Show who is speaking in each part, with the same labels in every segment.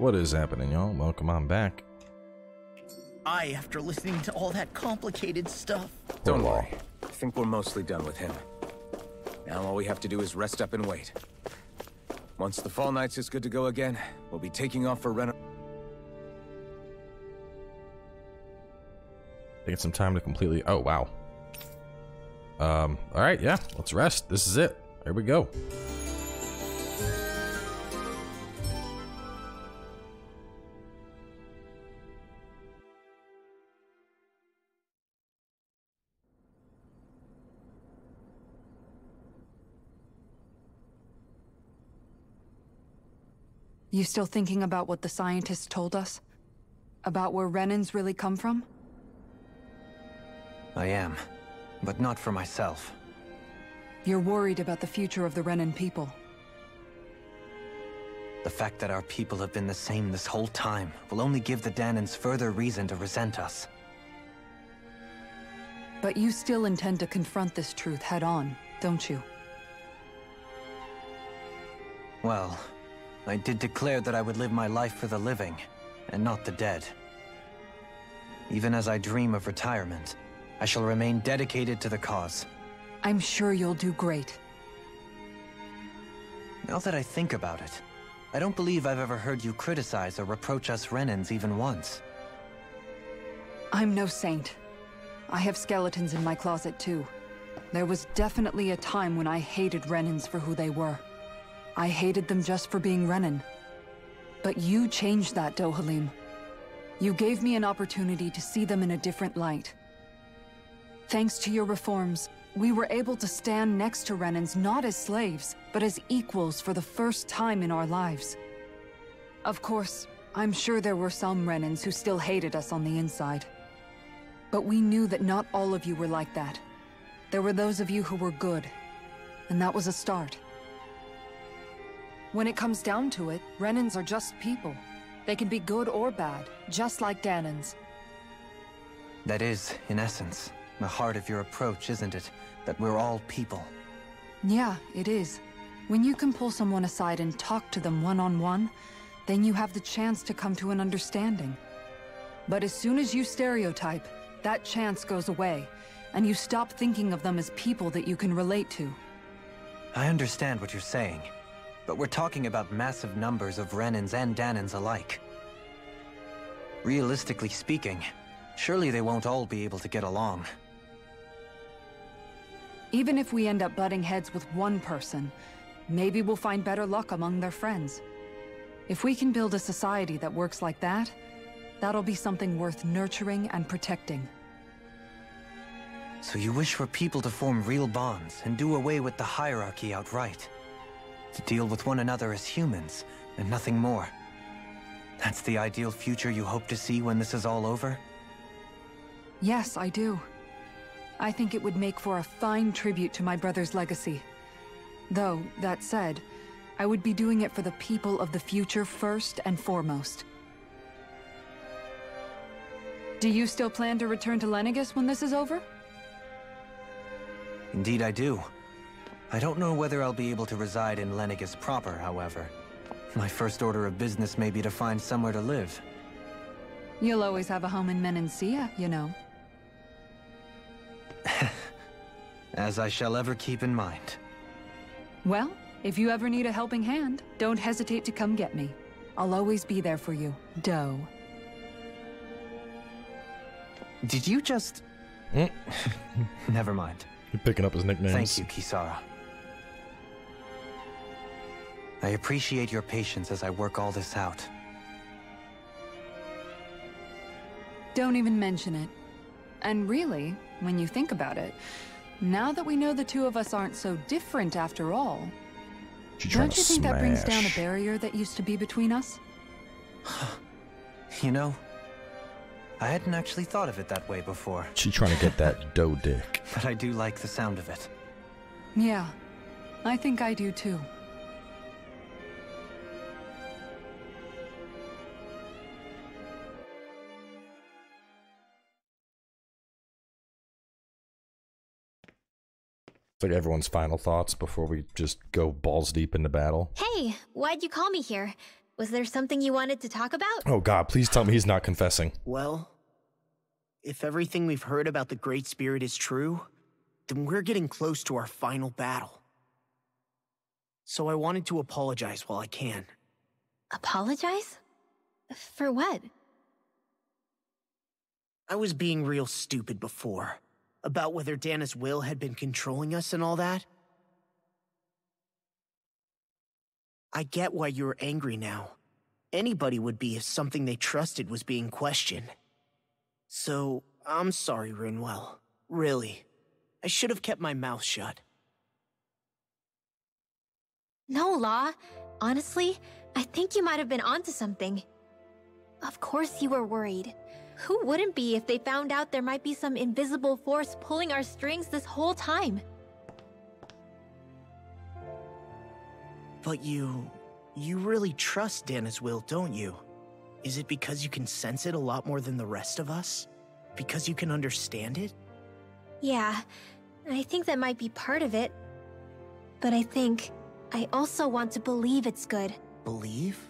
Speaker 1: What is happening, y'all? Welcome on back.
Speaker 2: I, after listening to all that complicated stuff.
Speaker 3: Don't worry. I think we're mostly done with him. Now all we have to do is rest up and wait. Once the Fall Knights is good to go again, we'll be taking off for Ren-
Speaker 1: Taking some time to completely. Oh wow. Um. All right. Yeah. Let's rest. This is it. Here we go.
Speaker 4: You still thinking about what the scientists told us? About where Renans really come from?
Speaker 5: I am, but not for myself.
Speaker 4: You're worried about the future of the Renan people.
Speaker 5: The fact that our people have been the same this whole time will only give the Dahnans further reason to resent us.
Speaker 4: But you still intend to confront this truth head on, don't you?
Speaker 5: Well, I did declare that I would live my life for the living, and not the dead. Even as I dream of retirement, I shall remain dedicated to the cause.
Speaker 4: I'm sure you'll do great.
Speaker 5: Now that I think about it, I don't believe I've ever heard you criticize or reproach us Renans even once.
Speaker 4: I'm no saint. I have skeletons in my closet too. There was definitely a time when I hated Renans for who they were. I hated them just for being Renan. But you changed that, Dohalim. You gave me an opportunity to see them in a different light. Thanks to your reforms, we were able to stand next to Renans not as slaves, but as equals for the first time in our lives. Of course, I'm sure there were some Renans who still hated us on the inside. But we knew that not all of you were like that. There were those of you who were good, and that was a start. When it comes down to it, Renans are just people. They can be good or bad, just like Dahnans.
Speaker 5: That is, in essence, the heart of your approach, isn't it? That we're all people.
Speaker 4: Yeah, it is. When you can pull someone aside and talk to them one-on-one, then you have the chance to come to an understanding. But as soon as you stereotype, that chance goes away, and you stop thinking of them as people that you can relate to.
Speaker 5: I understand what you're saying, but we're talking about massive numbers of Renans and Dahnans alike. Realistically speaking, surely they won't all be able to get along.
Speaker 4: Even if we end up butting heads with one person, maybe we'll find better luck among their friends. If we can build a society that works like that, that'll be something worth nurturing and protecting.
Speaker 5: So you wish for people to form real bonds and do away with the hierarchy outright. To deal with one another as humans, and nothing more. That's the ideal future you hope to see when this is all over?
Speaker 4: Yes, I do. I think it would make for a fine tribute to my brother's legacy. Though, that said, I would be doing it for the people of the future first and foremost. Do you still plan to return to Lenegis when this is over?
Speaker 5: Indeed I do. I don't know whether I'll be able to reside in Lenegis proper, however. My first order of business may be to find somewhere to live.
Speaker 4: You'll always have a home in Menancia, you know.
Speaker 5: As I shall ever keep in mind.
Speaker 4: Well, if you ever need a helping hand, don't hesitate to come get me. I'll always be there for you, Doe.
Speaker 5: Did you just...
Speaker 1: Mm.
Speaker 5: Never mind.
Speaker 1: You're picking up his nicknames.
Speaker 5: Thank you, Kisara. I appreciate your patience as I work all this out.
Speaker 4: Don't even mention it. And really, when you think about it, now that we know the two of us aren't so different after all, don't you think that brings down a barrier that used to be between us?
Speaker 5: You know, I hadn't actually thought of it that way before,
Speaker 1: She's trying to get that dough dick.
Speaker 5: but I do like the sound of it.
Speaker 4: Yeah, I think I do too.
Speaker 1: It's like everyone's final thoughts before we just go balls deep into battle.
Speaker 6: Hey, why'd you call me here? Was there something you wanted to talk about?
Speaker 1: Oh god, please tell me he's not confessing.
Speaker 2: Well, if everything we've heard about the Great Spirit is true, then we're getting close to our final battle. So I wanted to apologize while I can.
Speaker 6: Apologize? For what?
Speaker 2: I was being real stupid before. About whether Dahna's will had been controlling us and all that. I get why you're angry now. Anybody would be if something they trusted was being questioned. So, I'm sorry, Rinwell. Really. I should have kept my mouth shut.
Speaker 6: No, Law. Honestly, I think you might have been onto something. Of course you were worried. Who wouldn't be if they found out there might be some invisible force pulling our strings this whole time?
Speaker 2: But you... you really trust Dahna's will, don't you? Is it because you can sense it a lot more than the rest of us? Because you can understand it?
Speaker 6: Yeah, I think that might be part of it. But I think I also want to believe it's good.
Speaker 2: Believe?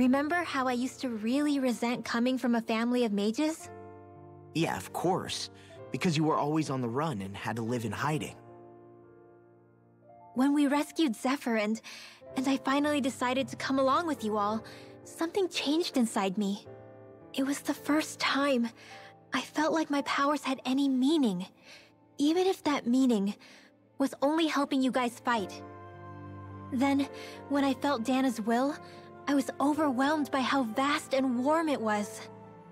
Speaker 6: Remember how I used to really resent coming from a family of mages?
Speaker 2: Yeah, of course. Because you were always on the run and had to live in hiding.
Speaker 6: When we rescued Zephyr and... and I finally decided to come along with you all, something changed inside me. It was the first time I felt like my powers had any meaning. Even if that meaning was only helping you guys fight. Then, when I felt Dahna's will, I was overwhelmed by how vast and warm it was.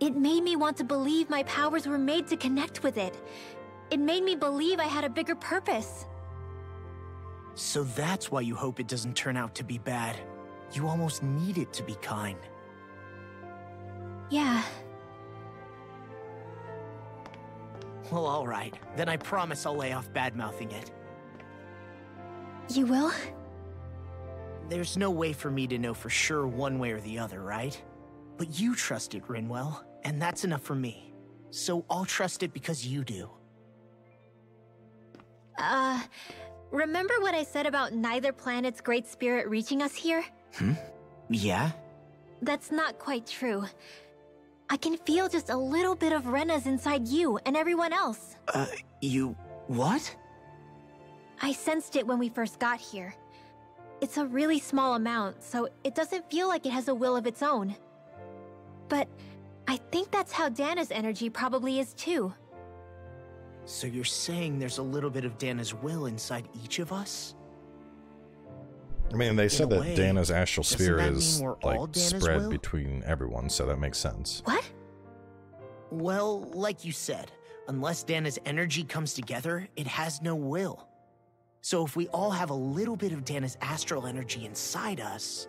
Speaker 6: It made me want to believe my powers were made to connect with it. It made me believe I had a bigger purpose.
Speaker 2: So that's why you hope it doesn't turn out to be bad. You almost need it to be kind.
Speaker 6: Yeah.
Speaker 2: Well, alright. Then I promise I'll lay off bad-mouthing it.
Speaker 6: You will?
Speaker 2: There's no way for me to know for sure one way or the other, right? But you trust it, Rinwell, and that's enough for me. So I'll trust it because you do.
Speaker 6: Uh, remember what I said about neither planet's great spirit reaching us here?
Speaker 2: Hmm? Yeah?
Speaker 6: That's not quite true. I can feel just a little bit of Rena's inside you and everyone else.
Speaker 2: Uh, you... what?
Speaker 6: I sensed it when we first got here. It's a really small amount, so it doesn't feel like it has a will of its own. But I think that's how Dahna's energy probably is too.
Speaker 2: So you're saying there's a little bit of Dahna's will inside each of us?
Speaker 1: I mean, they said that
Speaker 2: way,
Speaker 1: Dahna's astral sphere
Speaker 2: that
Speaker 1: is
Speaker 2: mean we're all
Speaker 1: like
Speaker 2: Dahna's
Speaker 1: spread
Speaker 2: will?
Speaker 1: between everyone, so that makes sense.
Speaker 6: What?
Speaker 2: Well, like you said, unless Dahna's energy comes together, it has no will. So if we all have a little bit of Dahna's astral energy inside us,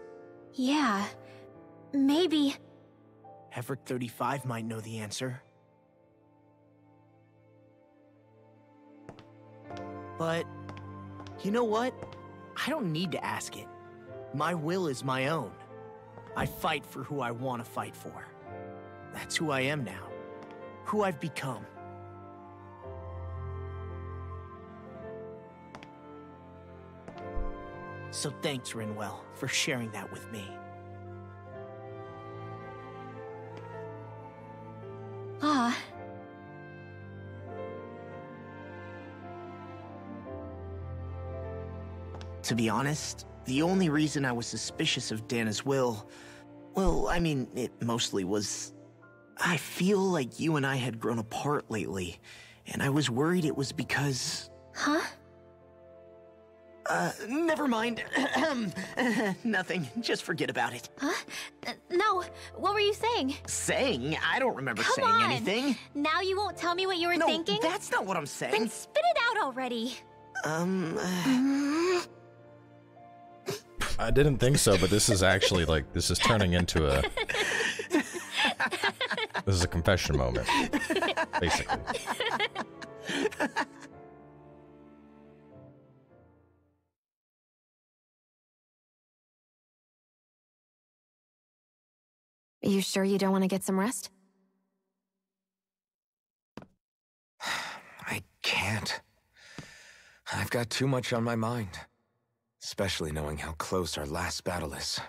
Speaker 6: Yeah. Maybe.
Speaker 2: Hevrick 35 might know the answer. But, you know what? I don't need to ask it. My will is my own. I fight for who I want to fight for. That's who I am now. Who I've become. So thanks, Rinwell, for sharing that with me.
Speaker 6: Ah.
Speaker 2: To be honest, the only reason I was suspicious of Dahna's will, well, I mean, it mostly was. I feel like you and I had grown apart lately, and I was worried it was because.
Speaker 6: Huh?
Speaker 2: Uh, never mind. Nothing. Just forget about it.
Speaker 6: Huh? Uh, no. What were you saying?
Speaker 2: Saying? I don't remember
Speaker 6: Come
Speaker 2: saying
Speaker 6: on.
Speaker 2: anything.
Speaker 6: Now you won't tell me what you were
Speaker 2: no,
Speaker 6: thinking?
Speaker 2: that's not what I'm saying.
Speaker 6: Then
Speaker 2: saying.
Speaker 6: spit it out already.
Speaker 2: Um.
Speaker 1: I didn't think so, but this is actually like this is turning into a this is a confession moment, basically.
Speaker 7: Are you sure you don't want to get some rest?
Speaker 3: I can't. I've got too much on my mind. Especially knowing how close our last battle is.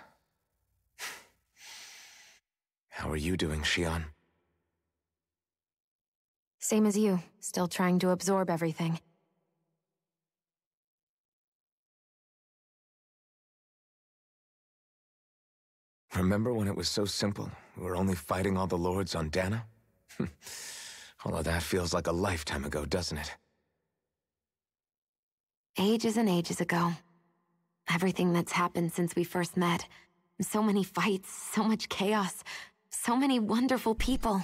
Speaker 3: How are you doing, Shionne?
Speaker 7: Same as you, still trying to absorb everything.
Speaker 3: Remember when it was so simple? We were only fighting all the lords on Dahna? all of that feels like a lifetime ago, doesn't it?
Speaker 7: Ages and ages ago. Everything that's happened since we first met. So many fights, so much chaos, so many wonderful people.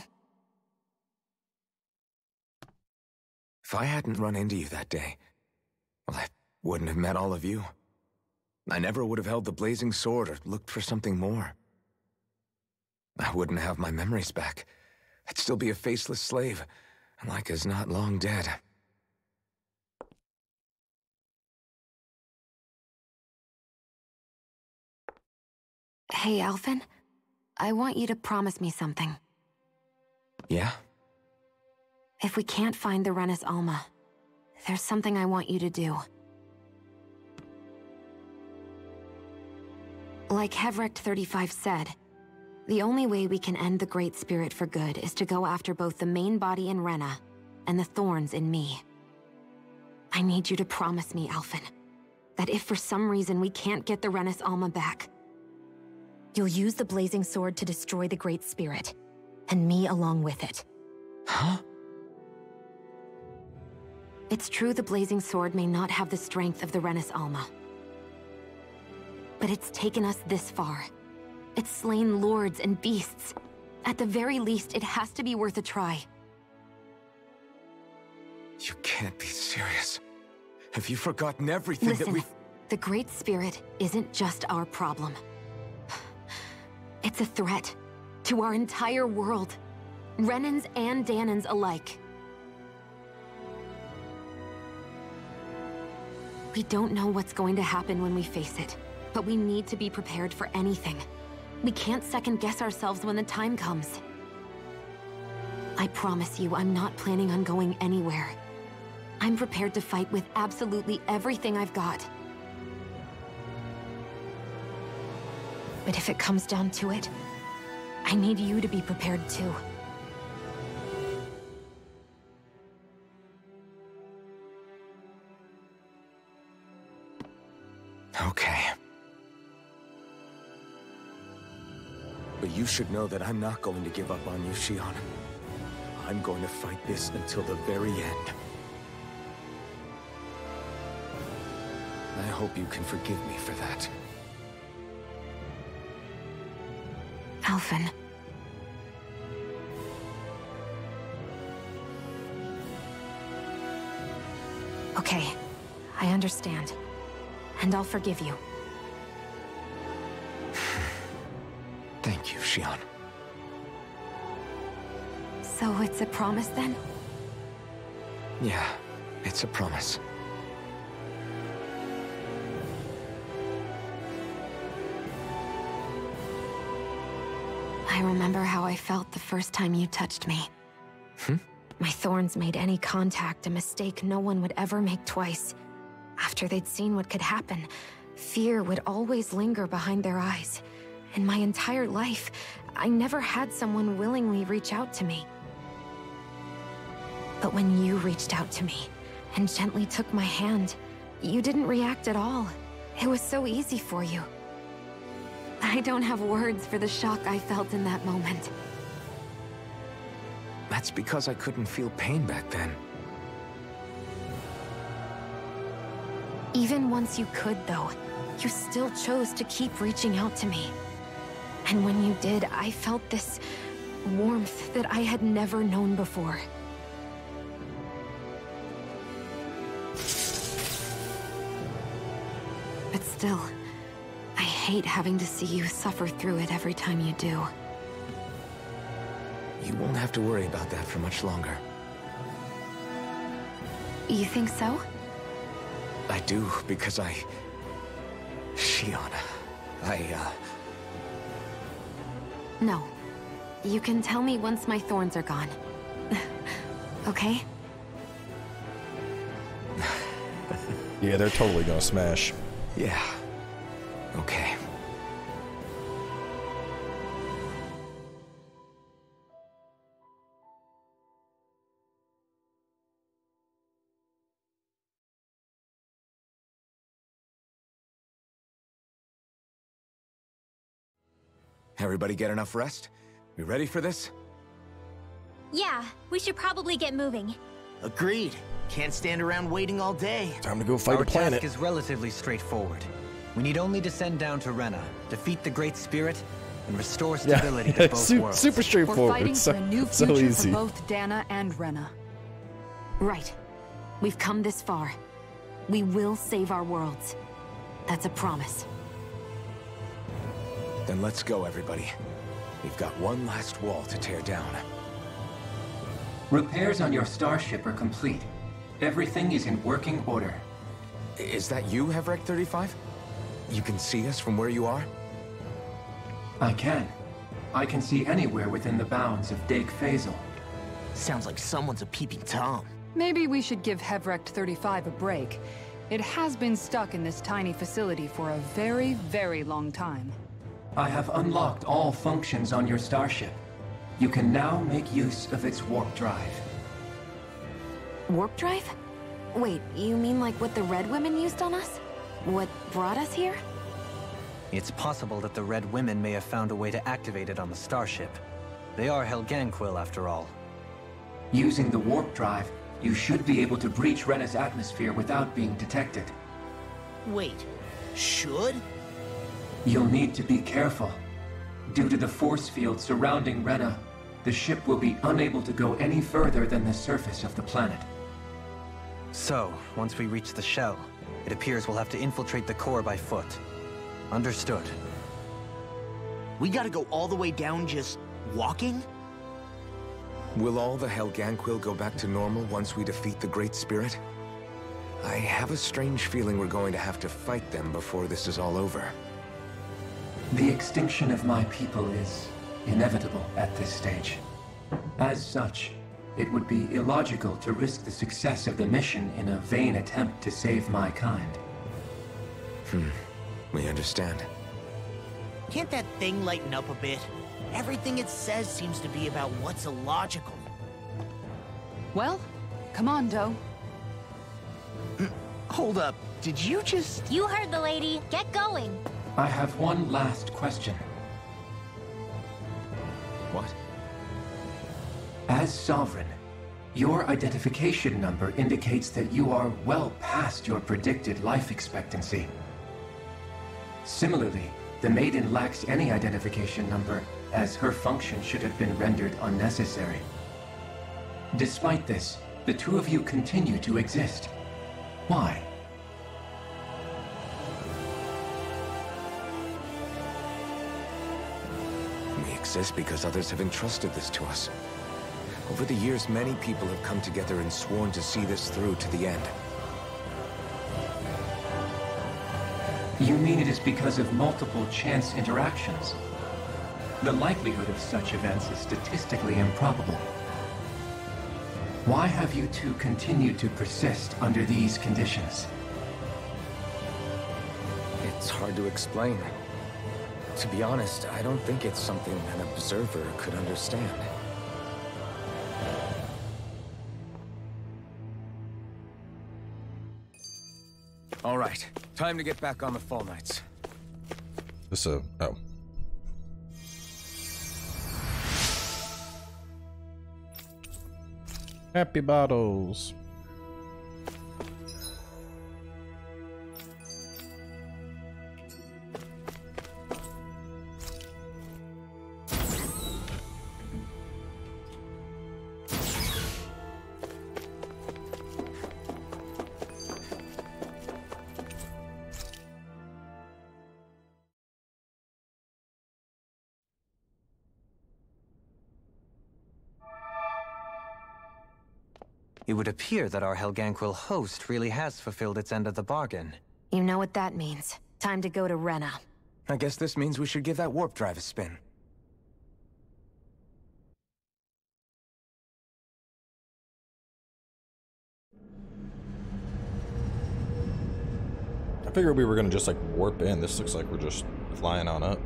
Speaker 3: If I hadn't run into you that day, well, I wouldn't have met all of you. I never would have held the blazing sword or looked for something more. I wouldn't have my memories back. I'd still be a faceless slave, and like as not long dead.
Speaker 7: Hey, Alphen. I want you to promise me something.
Speaker 3: Yeah?
Speaker 7: If we can't find the Renis Alma, there's something I want you to do. Like Hevrecht 35 said, the only way we can end the Great Spirit for good is to go after both the main body in Rena and the thorns in me. I need you to promise me, Alphen, that if for some reason we can't get the Renis Alma back, you'll use the Blazing Sword to destroy the Great Spirit, and me along with it.
Speaker 3: Huh?
Speaker 7: It's true the Blazing Sword may not have the strength of the Renis Alma. But it's taken us this far. It's slain lords and beasts. At the very least, it has to be worth a try.
Speaker 3: You can't be serious. Have you forgotten everything
Speaker 7: Listen,
Speaker 3: that we...
Speaker 7: the Great Spirit isn't just our problem. It's a threat to our entire world. Renans and Dahnans alike. We don't know what's going to happen when we face it, but we need to be prepared for anything. We can't second guess ourselves when the time comes. I promise you I'm not planning on going anywhere. I'm prepared to fight with absolutely everything I've got. But if it comes down to it, I need you to be prepared too.
Speaker 3: You should know that I'm not going to give up on you, Shionne. I'm going to fight this until the very end. I hope you can forgive me for that.
Speaker 7: Alphen. Okay, I understand. And I'll forgive you. So it's a promise then?
Speaker 3: Yeah, it's a promise.
Speaker 7: I remember how I felt the first time you touched me.
Speaker 3: Hmm?
Speaker 7: My thorns made any contact a mistake no one would ever make twice. After they'd seen what could happen, fear would always linger behind their eyes. In my entire life, I never had someone willingly reach out to me. But when you reached out to me and gently took my hand, you didn't react at all. It was so easy for you. I don't have words for the shock I felt in that moment.
Speaker 3: That's because I couldn't feel pain back then.
Speaker 7: Even once you could, though, you still chose to keep reaching out to me. And when you did, I felt this warmth that I had never known before. But still, I hate having to see you suffer through it every time you do.
Speaker 3: You won't have to worry about that for much longer.
Speaker 7: You think so?
Speaker 3: I do, because I... Shionne, I, uh...
Speaker 7: No. You can tell me once my thorns are gone. okay?
Speaker 1: Yeah, they're totally gonna smash.
Speaker 3: Yeah. Everybody get enough rest? We ready for this?
Speaker 6: Yeah, we should probably get moving.
Speaker 2: Agreed. Can't stand around waiting all day.
Speaker 1: Time to go fight
Speaker 5: Our
Speaker 1: a planet.
Speaker 5: Our task is relatively straightforward. We need only descend down to Rena, defeat the Great Spirit, and restore stability to both
Speaker 1: Su-
Speaker 5: worlds.
Speaker 1: super straightforward.
Speaker 4: We're fighting
Speaker 1: so,
Speaker 4: for a new
Speaker 1: so
Speaker 4: future
Speaker 1: easy.
Speaker 4: for both Dahna and Rena.
Speaker 7: Right. We've come this far. We will save our worlds. That's a promise.
Speaker 3: Then let's go, everybody. We've got one last wall to tear down.
Speaker 8: Repairs on your starship are complete. Everything is in working order.
Speaker 3: Is that you, Hevrek 35? You can see us from where you are?
Speaker 8: I can. I can see anywhere within the bounds of Dake Faisal.
Speaker 2: Sounds like someone's a peeping Tom.
Speaker 4: Maybe we should give Hevrecht 35 a break. It has been stuck in this tiny facility for a very, very long time.
Speaker 8: I have unlocked all functions on your starship. You can now make use of its warp drive.
Speaker 7: Warp drive? Wait, you mean like what the Red Women used on us? What brought us here?
Speaker 5: It's possible that the Red Women may have found a way to activate it on the starship. They are Helganquil, after all.
Speaker 8: Using the warp drive, you should be able to breach Rena's atmosphere without being detected.
Speaker 2: Wait, should?
Speaker 8: You'll need to be careful. Due to the force field surrounding Rena, the ship will be unable to go any further than the surface of the planet.
Speaker 5: So, once we reach the shell, it appears we'll have to infiltrate the core by foot. Understood.
Speaker 2: We gotta go all the way down just walking?
Speaker 3: Will all the Helganquil go back to normal once we defeat the Great Spirit? I have a strange feeling we're going to have to fight them before this is all over.
Speaker 8: The extinction of my people is inevitable at this stage. As such, it would be illogical to risk the success of the mission in a vain attempt to save my kind. Hmm.
Speaker 3: We understand.
Speaker 2: Can't that thing lighten up a bit? Everything it says seems to be about what's illogical.
Speaker 4: Well, come on, Doe.
Speaker 2: Hold up, did you just...
Speaker 6: You heard the lady. Get going.
Speaker 8: I have one last question.
Speaker 3: What?
Speaker 8: As Sovereign, your identification number indicates that you are well past your predicted life expectancy. Similarly, the Maiden lacks any identification number, as her function should have been rendered unnecessary. Despite this, the two of you continue to exist. Why?
Speaker 3: Exist because others have entrusted this to us. Over the years, many people have come together and sworn to see this through to the end.
Speaker 8: You mean it is because of multiple chance interactions? The likelihood of such events is statistically improbable. Why have you two continued to persist under these conditions?
Speaker 3: It's hard to explain. To be honest, I don't think it's something an observer could understand. All right, time to get back on the Fall Knights.
Speaker 1: This a oh. Happy bottles.
Speaker 5: It would appear that our Helganquil host really has fulfilled its end of the bargain.
Speaker 7: You know what that means. Time to go to Rena.
Speaker 3: I guess this means we should give that warp drive a spin.
Speaker 1: I figured we were gonna just like warp in. This looks like we're just flying on up.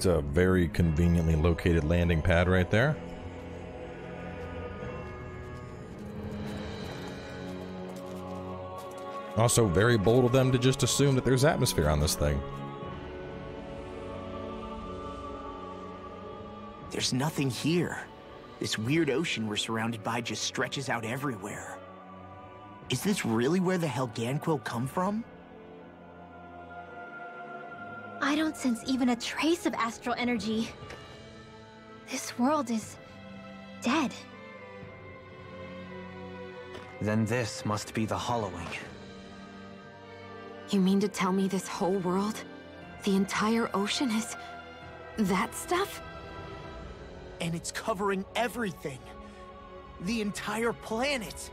Speaker 1: It's a very conveniently located landing pad right there. Also, very bold of them to just assume that there's atmosphere on this thing.
Speaker 2: There's nothing here. This weird ocean we're surrounded by just stretches out everywhere. Is this really where the Helganquil come from?
Speaker 6: Don't sense even a trace of astral energy. This world is dead.
Speaker 5: Then this must be the hollowing.
Speaker 7: You mean to tell me this whole world, the entire ocean is that stuff?
Speaker 2: And it's covering everything. The entire planet.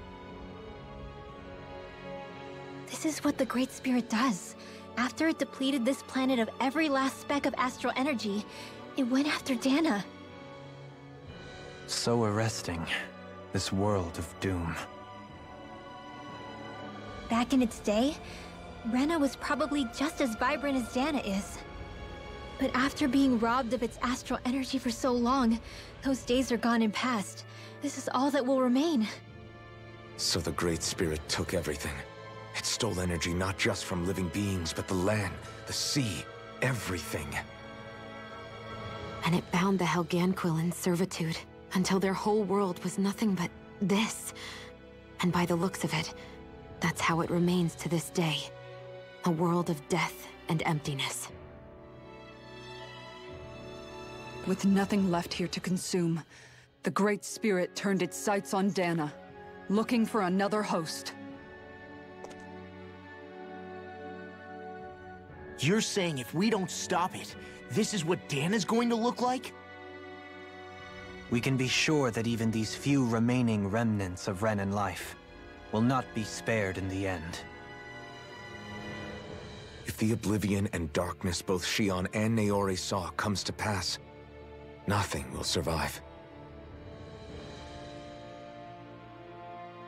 Speaker 6: This is what the Great Spirit does. After it depleted this planet of every last speck of astral energy, it went after Dahna.
Speaker 5: So arresting. This world of doom.
Speaker 6: Back in its day, Rena was probably just as vibrant as Dahna is. But after being robbed of its astral energy for so long, those days are gone and past. This is all that will remain.
Speaker 3: So the Great Spirit took everything. It stole energy not just from living beings, but the land, the sea, everything.
Speaker 7: And it bound the Helganquil in servitude until their whole world was nothing but this. And by the looks of it, that's how it remains to this day. A world of death and emptiness.
Speaker 4: With nothing left here to consume, the Great Spirit turned its sights on Dahna, looking for another host.
Speaker 2: You're saying if we don't stop it, this is what Dan is going to look like?
Speaker 5: We can be sure that even these few remaining remnants of Renan life will not be spared in the end.
Speaker 3: If the oblivion and darkness both Shionne and Naori saw comes to pass, nothing will survive.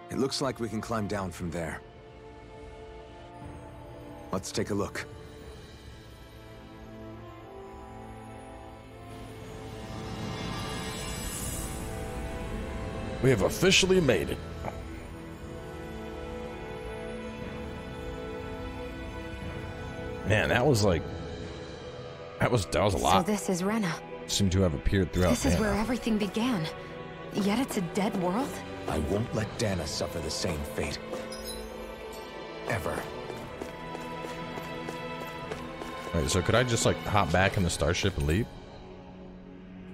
Speaker 3: It looks like we can climb down from there. Let's take a look.
Speaker 1: We have officially made it. Man, that was like that was that was a lot.
Speaker 7: So this is Rena.
Speaker 1: Seemed to have appeared throughout.
Speaker 7: This is
Speaker 1: Dahna.
Speaker 7: where everything began. Yet it's a dead world?
Speaker 3: I won't let Dahna suffer the same fate. Ever.
Speaker 1: Alright, so could I just like hop back in the starship and leap?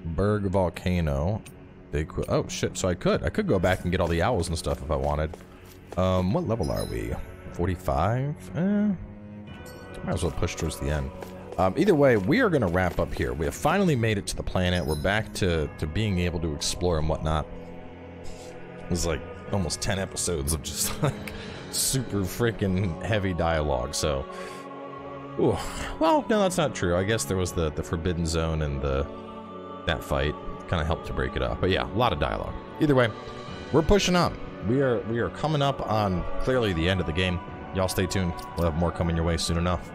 Speaker 1: Berg volcano. Big. qu- Oh shit! So I could. I could go back and get all the owls and stuff if I wanted. Um, what level are we? Forty-five. Eh. Might as well push towards the end. Um, either way, we are going to wrap up here. We have finally made it to the planet. We're back to to being able to explore and whatnot. It was like almost ten episodes of just like super freaking heavy dialogue. So. Ooh. Well, no, that's not true. I guess there was the the Forbidden Zone and the that fight kind of helped to break it up. But yeah, a lot of dialogue. Either way, we're pushing on. We are we are coming up on clearly the end of the game. Y'all stay tuned. We'll have more coming your way soon enough.